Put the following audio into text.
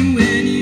when you